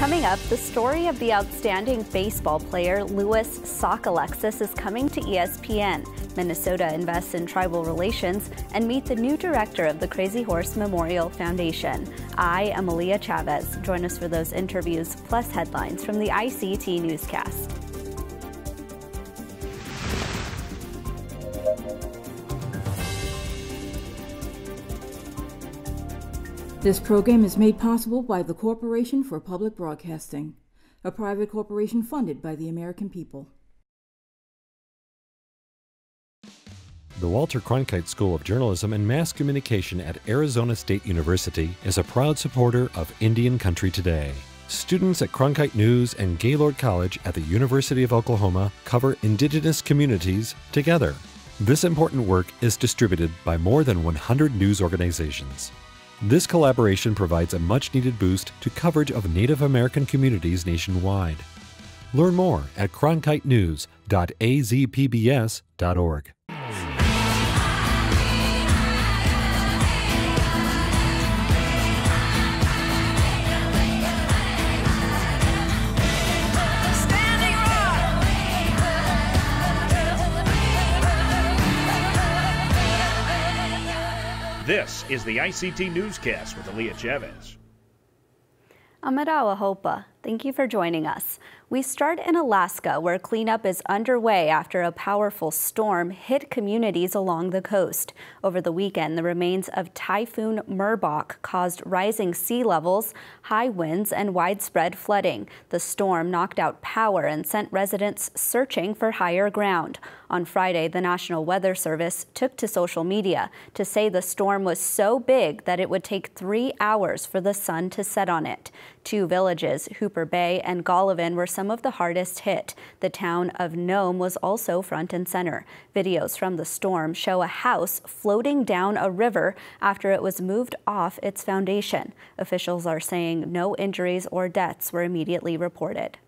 Coming up, the story of the outstanding baseball player Louis Sockalexis is coming to ESPN. Minnesota invests in tribal relations and meet the new director of the Crazy Horse Memorial Foundation. I am Aaliyah Chavez. Join us for those interviews plus headlines from the ICT newscast. This program is made possible by the Corporation for Public Broadcasting, a private corporation funded by the American people. The Walter Cronkite School of Journalism and Mass Communication at Arizona State University is a proud supporter of Indian Country Today. Students at Cronkite News and Gaylord College at the University of Oklahoma cover indigenous communities together. This important work is distributed by more than 100 news organizations. This collaboration provides a much needed boost to coverage of Native American communities nationwide. Learn more at cronkitenews.azpbs.org. is the ICT Newscast with Aaliyah Chavez. Amarawa Hopa, thank you for joining us. We start in Alaska, where cleanup is underway after a powerful storm hit communities along the coast. Over the weekend, the remains of Typhoon Merbok caused rising sea levels, high winds, and widespread flooding. The storm knocked out power and sent residents searching for higher ground. On Friday, the National Weather Service took to social media to say the storm was so big that it would take three hours for the sun to set on it. Two villages, Hooper Bay and Golovin, were some of the hardest hit. The town of Nome was also front and center. Videos from the storm show a house floating down a river after it was moved off its foundation. Officials are saying no injuries or deaths were immediately reported.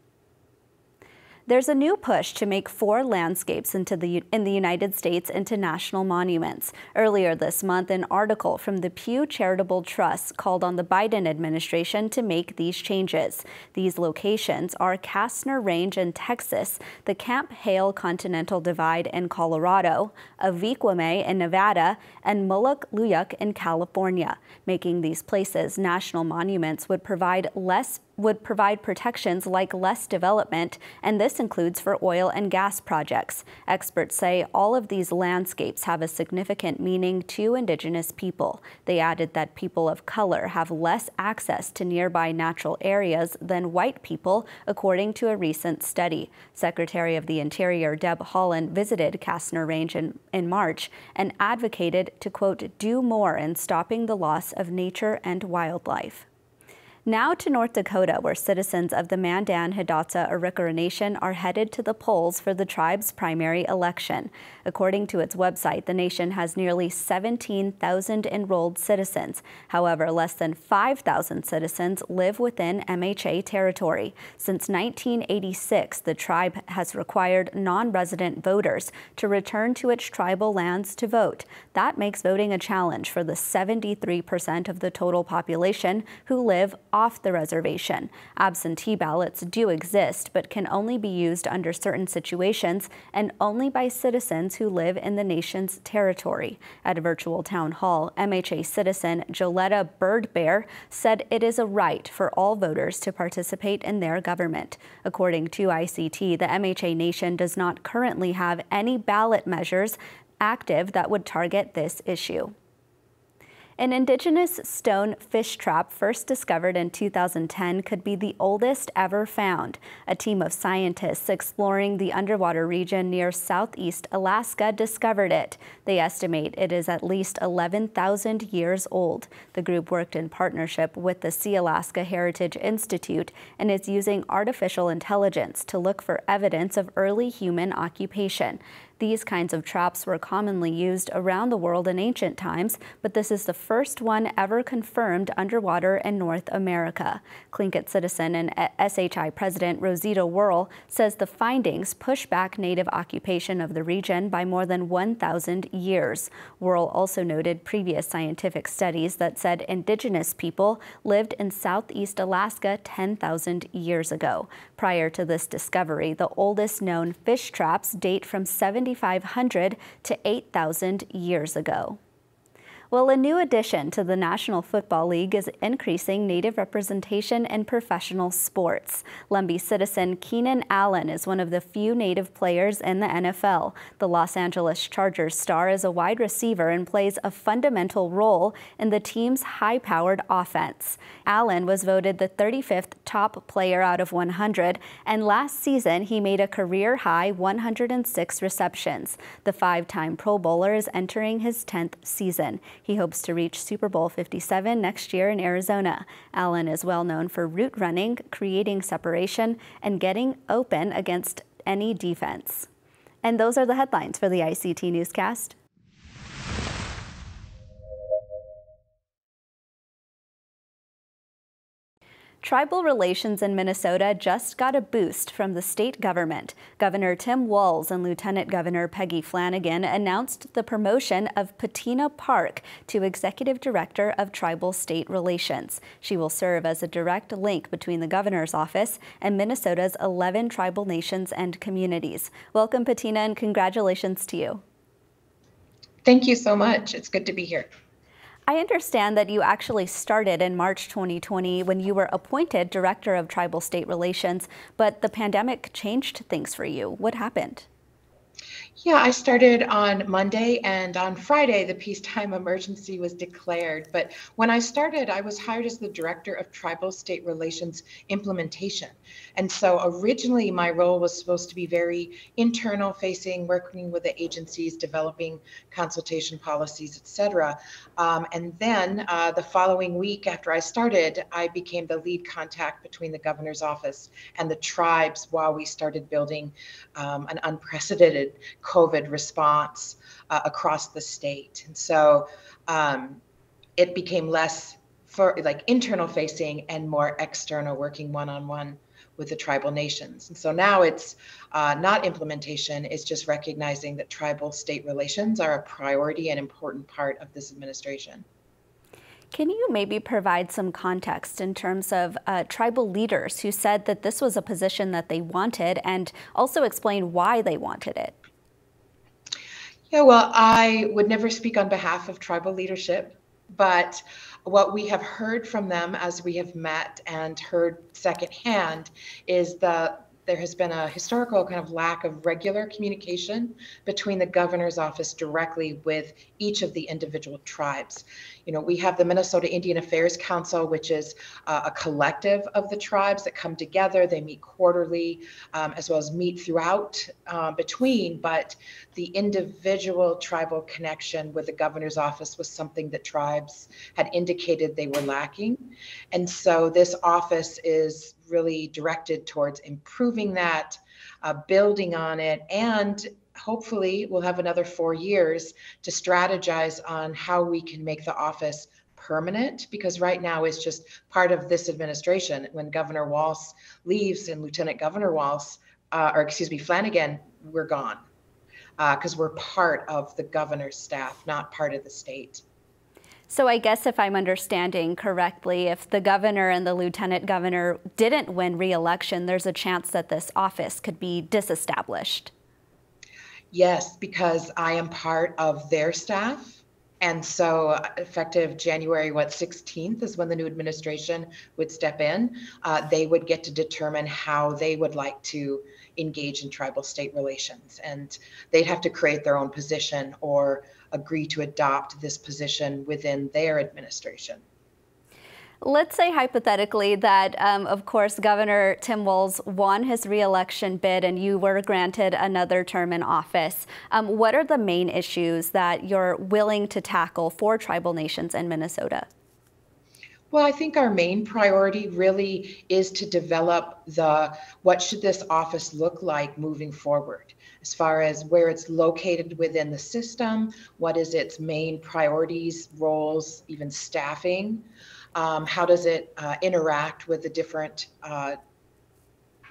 There's a new push to make four landscapes into the, in the United States into national monuments. Earlier this month, an article from the Pew Charitable Trust called on the Biden administration to make these changes. These locations are Castner Range in Texas, the Camp Hale Continental Divide in Colorado, Avi Kwa Ame in Nevada, and Molok Luyuk in California. Making these places national monuments would provide less would provide protections like less development, and this includes for oil and gas projects. Experts say all of these landscapes have a significant meaning to Indigenous people. They added that people of color have less access to nearby natural areas than white people, according to a recent study. Secretary of the Interior Deb Haaland visited Castner Range in, in March and advocated to, quote, do more in stopping the loss of nature and wildlife. Now to North Dakota, where citizens of the Mandan Hidatsa Arikara Nation are headed to the polls for the tribe's primary election. According to its website, the nation has nearly 17,000 enrolled citizens. However, less than 5,000 citizens live within MHA territory. Since 1986, the tribe has required non-resident voters to return to its tribal lands to vote. That makes voting a challenge for the 73% of the total population who live off the reservation. Absentee ballots do exist, but can only be used under certain situations and only by citizens who live in the nation's territory. At a virtual town hall, MHA citizen Joletta Birdbear said it is a right for all voters to participate in their government. According to ICT, the MHA nation does not currently have any ballot measures active that would target this issue. An indigenous stone fish trap first discovered in 2010 could be the oldest ever found. A team of scientists exploring the underwater region near southeast Alaska discovered it. They estimate it is at least 11,000 years old. The group worked in partnership with the Sealaska Heritage Institute and is using artificial intelligence to look for evidence of early human occupation. These kinds of traps were commonly used around the world in ancient times, but this is the first one ever confirmed underwater in North America. Tlingit citizen and SHI President Rosita Worl says the findings push back native occupation of the region by more than 1,000 years. Worl also noted previous scientific studies that said indigenous people lived in southeast Alaska 10,000 years ago. Prior to this discovery, the oldest known fish traps date from 7,500 to 8,000 years ago. Well, a new addition to the National Football League is increasing Native representation in professional sports. Lumbee citizen Keenan Allen is one of the few Native players in the NFL. The Los Angeles Chargers star is a wide receiver and plays a fundamental role in the team's high-powered offense. Allen was voted the 35th top player out of 100, and last season he made a career-high 106 receptions. The five-time Pro Bowler is entering his 10th season. He hopes to reach Super Bowl 57 next year in Arizona. Allen is well known for route running, creating separation, and getting open against any defense. And those are the headlines for the ICT newscast. Tribal relations in Minnesota just got a boost from the state government. Governor Tim Walz and Lieutenant Governor Peggy Flanagan announced the promotion of Patina Park to Executive Director of Tribal State Relations. She will serve as a direct link between the governor's office and Minnesota's 11 tribal nations and communities. Welcome, Patina, and congratulations to you. Thank you so much. It's good to be here. I understand that you actually started in March 2020 when you were appointed Director of Tribal State Relations, but the pandemic changed things for you. What happened? Yeah, I started on Monday, and on Friday, the peacetime emergency was declared. But when I started, I was hired as the director of tribal state relations implementation. And so originally, my role was supposed to be very internal facing, working with the agencies, developing consultation policies, et cetera. Um, and then uh, the following week after I started, I became the lead contact between the governor's office and the tribes while we started building um, an unprecedented COVID response uh, across the state. And so um, it became less for like internal facing and more external working one on one with the tribal nations. And so now it's uh, not implementation, it's just recognizing that tribal state relations are a priority and important part of this administration. Can you maybe provide some context in terms of uh, tribal leaders who said that this was a position that they wanted and also explain why they wanted it? Yeah, well, I would never speak on behalf of tribal leadership, but what we have heard from them as we have met and heard secondhand is that there has been a historical kind of lack of regular communication between the governor's office directly with each of the individual tribes. You know, we have the Minnesota Indian Affairs Council, which is uh, a collective of the tribes that come together. They meet quarterly, um, as well as meet throughout uh, between. But the individual tribal connection with the governor's office was something that tribes had indicated they were lacking. And so this office is really directed towards improving that, uh, building on it, and hopefully we'll have another four years to strategize on how we can make the office permanent because right now it's just part of this administration. When Governor Walz leaves and Lieutenant Governor Walz, uh, or excuse me, Flanagan, we're gone because uh, we're part of the governor's staff, not part of the state. So I guess if I'm understanding correctly, if the governor and the lieutenant governor didn't win re-election, there's a chance that this office could be disestablished. Yes, because I am part of their staff. And so, effective January what 16th is when the new administration would step in. Uh, they would get to determine how they would like to engage in tribal state relations, and they'd have to create their own position or agree to adopt this position within their administration. Let's say hypothetically that, um, of course, Governor Tim Walz won his reelection bid and you were granted another term in office. Um, what are the main issues that you're willing to tackle for tribal nations in Minnesota? Well, I think our main priority really is to develop the what should this office look like moving forward as far as where it's located within the system, what is its main priorities, roles, even staffing, um, how does it uh, interact with the different uh,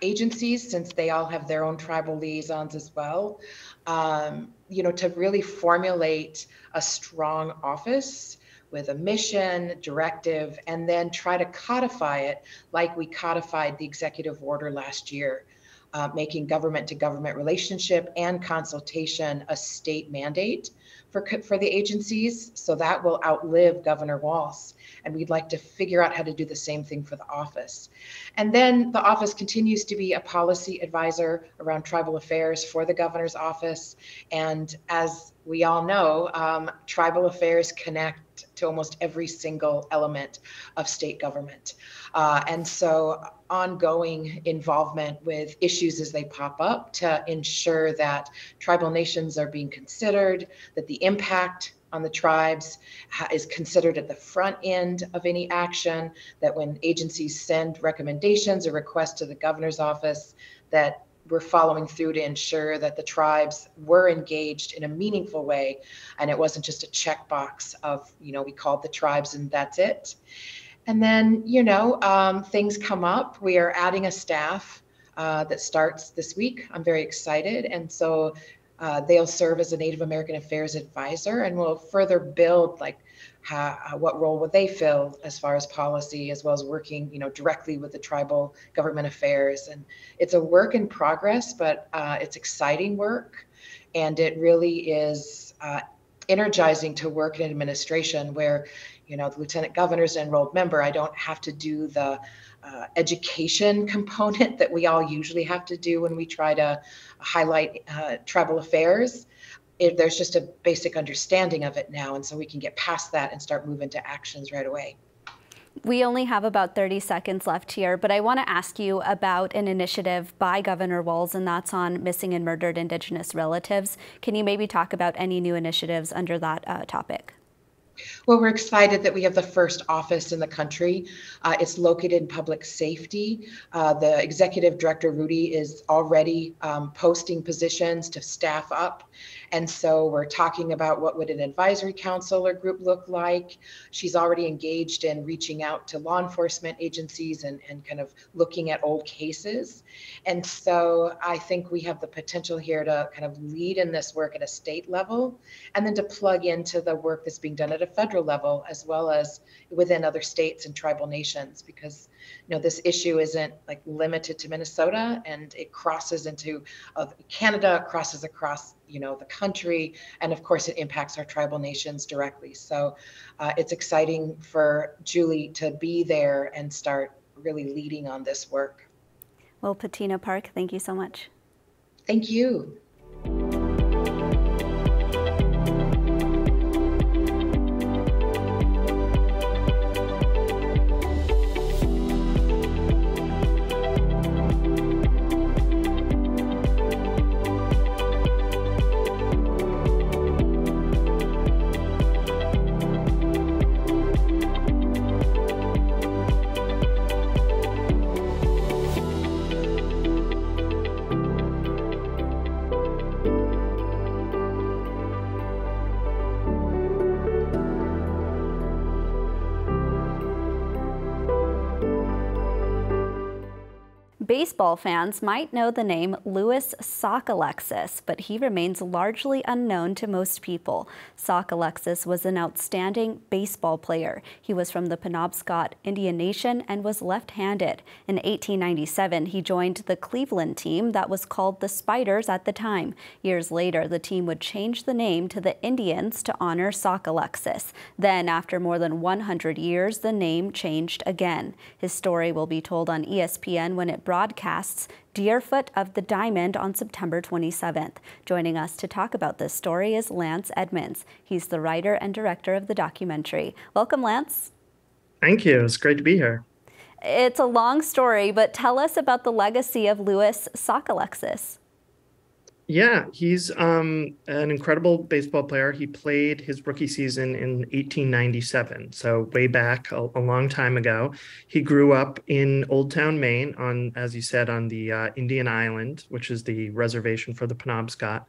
agencies since they all have their own tribal liaisons as well. Um, you know, to really formulate a strong office with a mission, directive, and then try to codify it like we codified the executive order last year, uh, making government to government relationship and consultation a state mandate for, for the agencies. So that will outlive Governor Walz. And we'd like to figure out how to do the same thing for the office. And then the office continues to be a policy advisor around tribal affairs for the governor's office. And as we all know, um, tribal affairs connect to almost every single element of state government. Uh, and so ongoing involvement with issues as they pop up to ensure that tribal nations are being considered, that the impact on the tribes is considered at the front end of any action, that when agencies send recommendations or requests to the governor's office, that we're following through to ensure that the tribes were engaged in a meaningful way and it wasn't just a checkbox of you know we called the tribes and that's it and then, you know, um, things come up. We are adding a staff uh, that starts this week. I'm very excited. And so uh, they'll serve as a Native American Affairs advisor and will further build like how, what role would they fill as far as policy, as well as working, you know, directly with the tribal government affairs. And it's a work in progress, but uh, it's exciting work. And it really is uh, energizing to work in administration where you know, the lieutenant governor's enrolled member. I don't have to do the uh, education component that we all usually have to do when we try to highlight uh, tribal affairs. If there's just a basic understanding of it now, and so we can get past that and start moving to actions right away. We only have about 30 seconds left here, but I want to ask you about an initiative by Governor Walz, and that's on missing and murdered Indigenous relatives. Can you maybe talk about any new initiatives under that uh, topic? Well, we're excited that we have the first office in the country. Uh, it's located in public safety. Uh, the executive director, Rudie, is already um, posting positions to staff up. And so we're talking about what would an advisory council or group look like. She's already engaged in reaching out to law enforcement agencies and, and kind of looking at old cases. And so I think we have the potential here to kind of lead in this work at a state level and then to plug into the work that's being done at a federal level as well as within other states and tribal nations because you know this issue isn't like limited to Minnesota and it crosses into uh, Canada crosses across you know the country and of course it impacts our tribal nations directly. So uh, it's exciting for Julie to be there and start really leading on this work. Well Patina Park thank you so much. Thank you Baseball fans might know the name Louis Sockalexis, but he remains largely unknown to most people. Sockalexis was an outstanding baseball player. He was from the Penobscot Indian Nation and was left-handed. In 1897, he joined the Cleveland team that was called the Spiders at the time. Years later, the team would change the name to the Indians to honor Sockalexis. Then, after more than 100 years, the name changed again. His story will be told on ESPN when it brought broadcasts Deerfoot of the Diamond on September 27th. Joining us to talk about this story is Lance Edmands. He's the writer and director of the documentary. Welcome, Lance. Thank you. It's great to be here. It's a long story, but tell us about the legacy of Louis Sockalexis. Yeah, he's um, an incredible baseball player. He played his rookie season in 1897, so way back a, a long time ago. He grew up in Old Town, Maine, on as you said, on the uh, Indian Island, which is the reservation for the Penobscot.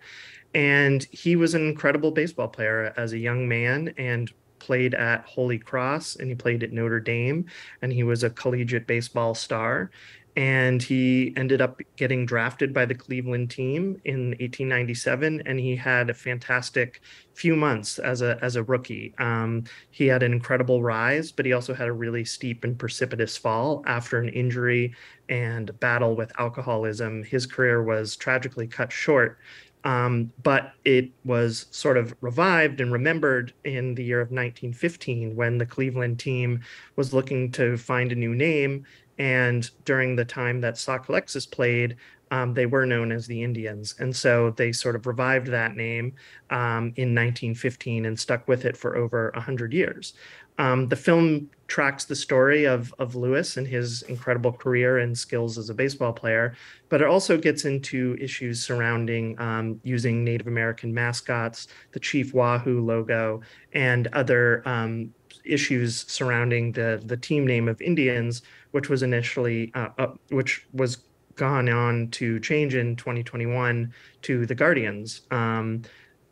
And he was an incredible baseball player as a young man, and played at Holy Cross and he played at Notre Dame and he was a collegiate baseball star and he ended up getting drafted by the Cleveland team in 1897 and he had a fantastic few months as a as a rookie. Um, he had an incredible rise but he also had a really steep and precipitous fall after an injury and battle with alcoholism. His career was tragically cut short um, but it was sort of revived and remembered in the year of 1915 when the Cleveland team was looking to find a new name and during the time that Sockalexis played, um, they were known as the Indians. And so they sort of revived that name um, in 1915 and stuck with it for over 100 years. Um, the film tracks the story of, of Louis and his incredible career and skills as a baseball player, but it also gets into issues surrounding um, using Native American mascots, the Chief Wahoo logo, and other um, issues surrounding the, the team name of Indians, which was initially uh, uh, which was gone on to change in 2021 to the Guardians um,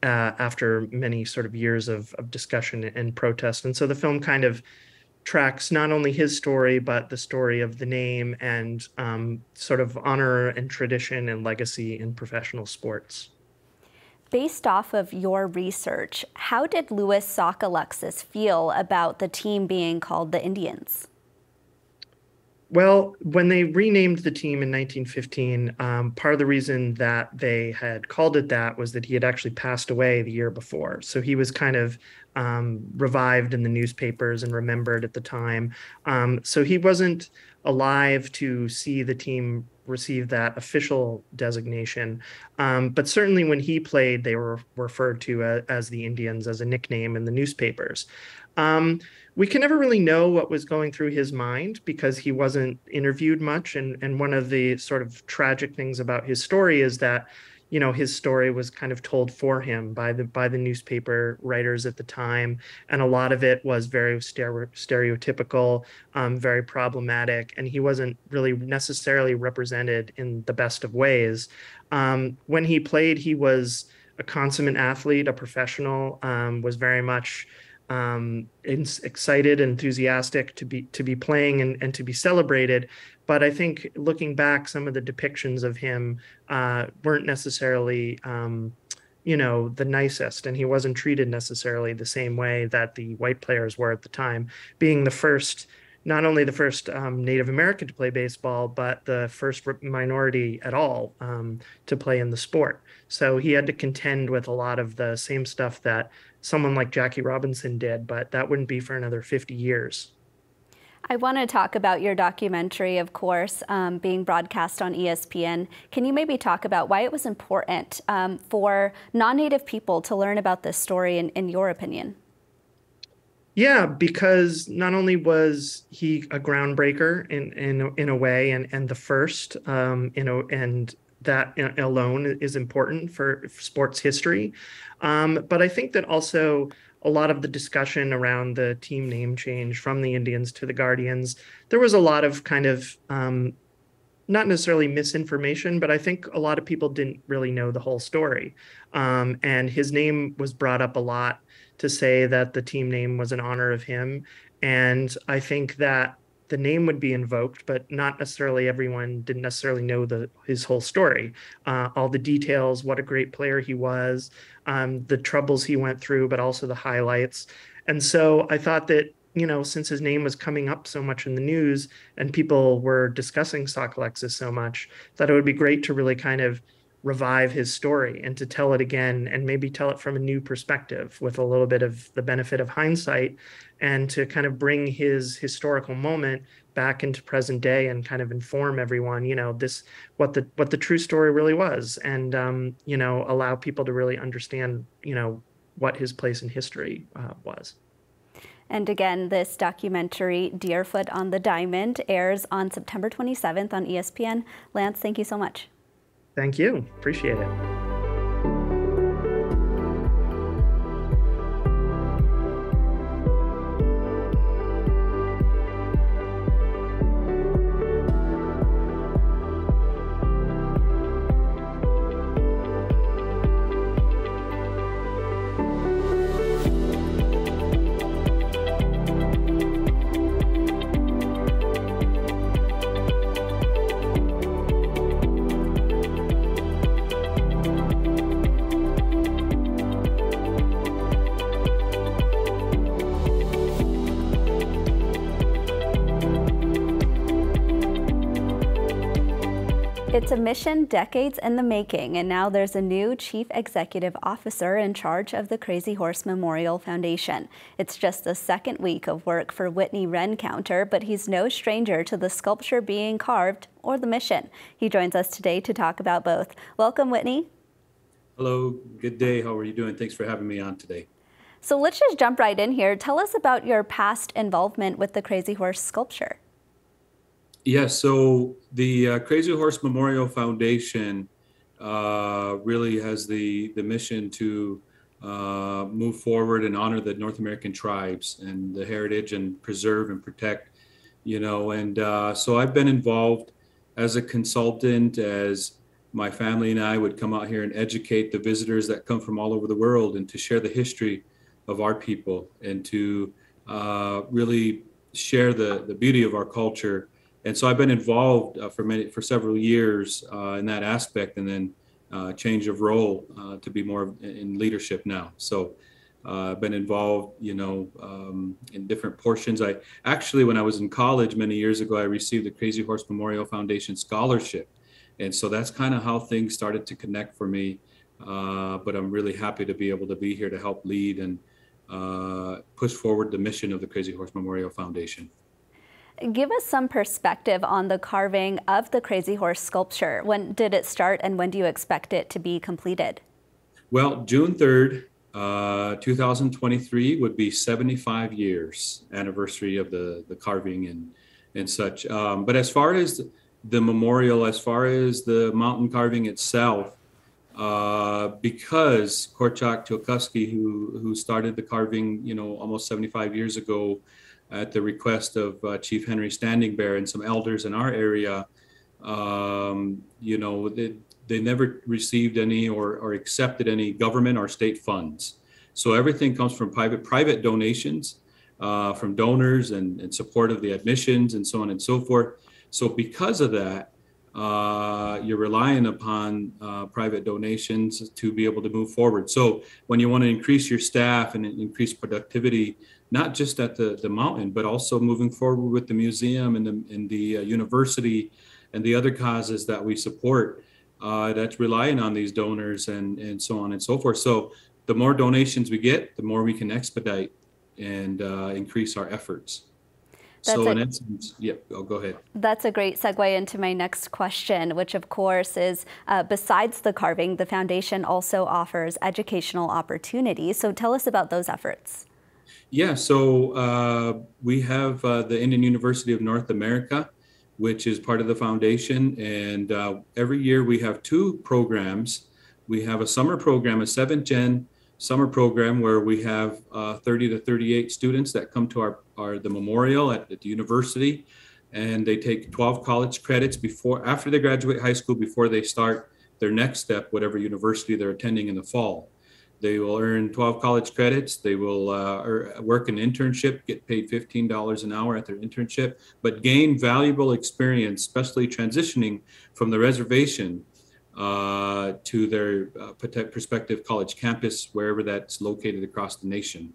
uh, after many sort of years of, of discussion and protest. And so the film kind of tracks not only his story but the story of the name and um, sort of honor and tradition and legacy in professional sports. Based off of your research, how did Louis Sockalexis feel about the team being called the Indians? Well, when they renamed the team in 1915, um, part of the reason that they had called it that was that he had actually passed away the year before. So he was kind of um, revived in the newspapers and remembered at the time. Um, so he wasn't alive to see the team receive that official designation. Um, but certainly when he played, they were referred to as, as the Indians as a nickname in the newspapers. Um, we can never really know what was going through his mind because he wasn't interviewed much. And, and one of the sort of tragic things about his story is that you know his story was kind of told for him by the by the newspaper writers at the time and a lot of it was very stereotypical um, very problematic and he wasn't really necessarily represented in the best of ways um, when he played he was a consummate athlete a professional um, was very much um, excited, enthusiastic to be to be playing and, and to be celebrated. But I think looking back, some of the depictions of him uh, weren't necessarily, um, you know, the nicest, and he wasn't treated necessarily the same way that the white players were at the time, being the first not only the first um, Native American to play baseball, but the first minority at all um, to play in the sport. So he had to contend with a lot of the same stuff that someone like Jackie Robinson did, but that wouldn't be for another 50 years. I want to talk about your documentary, of course, um, being broadcast on ESPN. Can you maybe talk about why it was important um, for non Native people to learn about this story, in, in your opinion? Yeah, because not only was he a groundbreaker in in in a way, and and the first, um, you know, and that alone is important for sports history, um, but I think that also a lot of the discussion around the team name change from the Indians to the Guardians, there was a lot of kind of um, not necessarily misinformation, but I think a lot of people didn't really know the whole story. Um, and his name was brought up a lot to say that the team name was in honor of him. And I think that the name would be invoked, but not necessarily everyone didn't necessarily know the his whole story, uh, all the details, what a great player he was, um, the troubles he went through, but also the highlights. And so I thought that you know since his name was coming up so much in the news and people were discussing Sock so much, that it would be great to really kind of revive his story and to tell it again and maybe tell it from a new perspective with a little bit of the benefit of hindsight and to kind of bring his historical moment back into present day and kind of inform everyone you know this what the what the true story really was and um, you know allow people to really understand you know what his place in history uh, was and again, this documentary, Deerfoot on the Diamond, airs on September 27th on ESPN. Lance, thank you so much. Thank you. Appreciate it. Mission decades in the making, and now there's a new chief executive officer in charge of the Crazy Horse Memorial Foundation. It's just the second week of work for Whitney Rencountre, but he's no stranger to the sculpture being carved or the mission. He joins us today to talk about both. Welcome, Whitney. Hello, good day. How are you doing? Thanks for having me on today. So let's just jump right in here. Tell us about your past involvement with the Crazy Horse sculpture. Yeah, so the uh, Crazy Horse Memorial Foundation uh, really has the, the mission to uh, move forward and honor the North American tribes and the heritage and preserve and protect, you know. And uh, so I've been involved as a consultant, as my family and I would come out here and educate the visitors that come from all over the world and to share the history of our people and to uh, really share the, the beauty of our culture and so I've been involved uh, for many for several years uh, in that aspect, and then uh, change of role uh, to be more in leadership now. So uh, I've been involved, you know, um, in different portions. I actually, when I was in college many years ago, I received the Crazy Horse Memorial Foundation scholarship, and so that's kind of how things started to connect for me. Uh, but I'm really happy to be able to be here to help lead and push forward the mission of the Crazy Horse Memorial Foundation. Give us some perspective on the carving of the Crazy Horse sculpture. When did it start and when do you expect it to be completed? Well, June 3rd, uh, 2023 would be 75 years anniversary of the, the carving and, and such. Um, but as far as the memorial, as far as the mountain carving itself, uh, because Korczak Ziolkowski, who, who started the carving, you know, almost 75 years ago, at the request of uh, Chief Henry Standing Bear and some elders in our area, um, you know, they, they never received any or, or accepted any government or state funds. So everything comes from private private donations uh, from donors and, and support of the admissions and so on and so forth. So because of that, uh, you're relying upon uh, private donations to be able to move forward. So when you want to increase your staff and increase productivity, not just at the, the mountain, but also moving forward with the museum and the, and the uh, university and the other causes that we support, uh, that's relying on these donors and, and so on and so forth. So the more donations we get, the more we can expedite and uh, increase our efforts. That's so, a, in essence, yeah, oh, go ahead. That's a great segue into my next question, which, of course, is uh, besides the carving, the foundation also offers educational opportunities. So, tell us about those efforts. Yeah, so uh, we have uh, the Indian University of North America, which is part of the foundation. And uh, every year we have two programs. We have a summer program, a seventh gen summer program where we have uh, 30 to 38 students that come to our, our the memorial at, at the university and they take 12 college credits before after they graduate high school before they start their next step whatever university they're attending in the fall they will earn 12 college credits they will uh, work an internship get paid $15 an hour at their internship but gain valuable experience especially transitioning from the reservation uh, to their uh, prospective college campus, wherever that's located across the nation.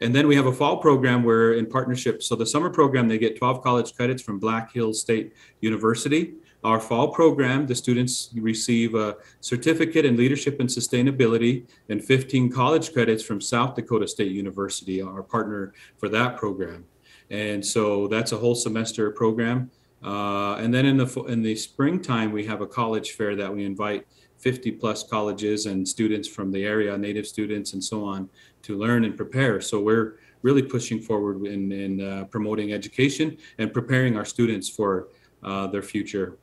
And then we have a fall program where, in partnership, so the summer program, they get 12 college credits from Black Hills State University. Our fall program, the students receive a certificate in leadership and sustainability and 15 college credits from South Dakota State University, our partner for that program. And so that's a whole semester program. Uh, and then in the in the springtime, we have a college fair that we invite 50 plus colleges and students from the area, native students and so on, to learn and prepare. So we're really pushing forward in, in uh, promoting education and preparing our students for uh, their future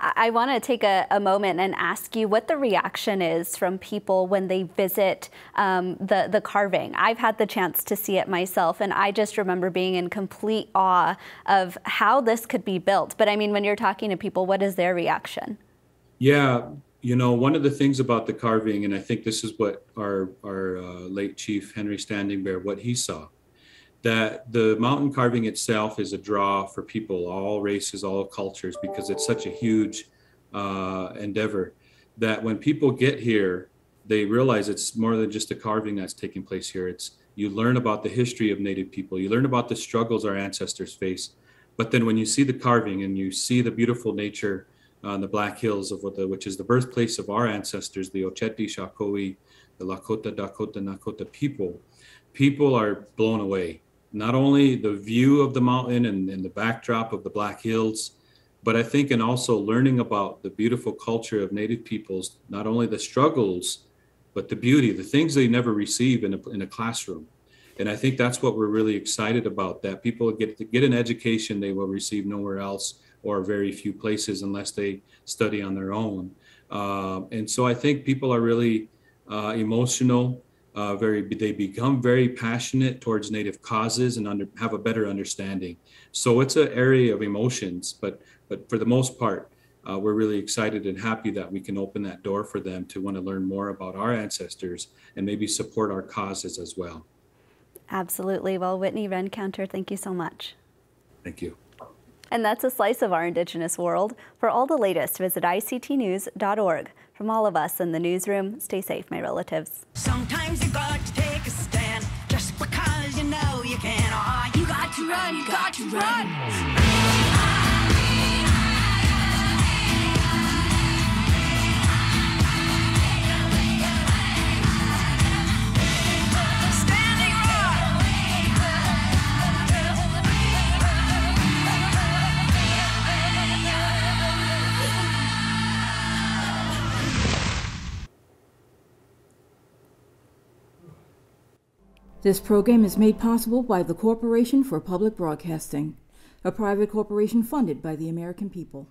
I want to take a, a, moment and ask you what the reaction is from people when they visit um, the, the carving. I've had the chance to see it myself, and I just remember being in complete awe of how this could be built. But I mean, when you're talking to people, what is their reaction? Yeah, you know, one of the things about the carving, and I think this is what our, our uh, late chief, Henry Standing Bear, what he saw that the mountain carving itself is a draw for people, all races, all cultures, because it's such a huge uh, endeavor that when people get here, they realize it's more than just a carving that's taking place here. It's you learn about the history of Native people, you learn about the struggles our ancestors face. But then when you see the carving and you see the beautiful nature on the Black Hills of what the, which is the birthplace of our ancestors, the Oceti, Sakowin, the Lakota, Dakota, Nakota people. People are blown away. Not only the view of the mountain and, and the backdrop of the Black Hills, but I think in also learning about the beautiful culture of Native peoples, not only the struggles, but the beauty, the things they never receive in a, in a classroom. And I think that's what we're really excited about that people get to get an education they will receive nowhere else or very few places unless they study on their own. Uh, and so I think people are really uh, emotional. Uh, very, they become very passionate towards Native causes and under, have a better understanding. So it's an area of emotions, but but for the most part, uh, we're really excited and happy that we can open that door for them to want to learn more about our ancestors and maybe support our causes as well. Absolutely. Well, Whitney Rencountre, thank you so much. Thank you. And that's a slice of our Indigenous world. For all the latest, visit ictnews.org. From all of us in the newsroom, stay safe, my relatives. Sometimes you got to take a stand just because you know you can. Oh, you got to run, you got to run. This program is made possible by the Corporation for Public Broadcasting, a private corporation funded by the American people.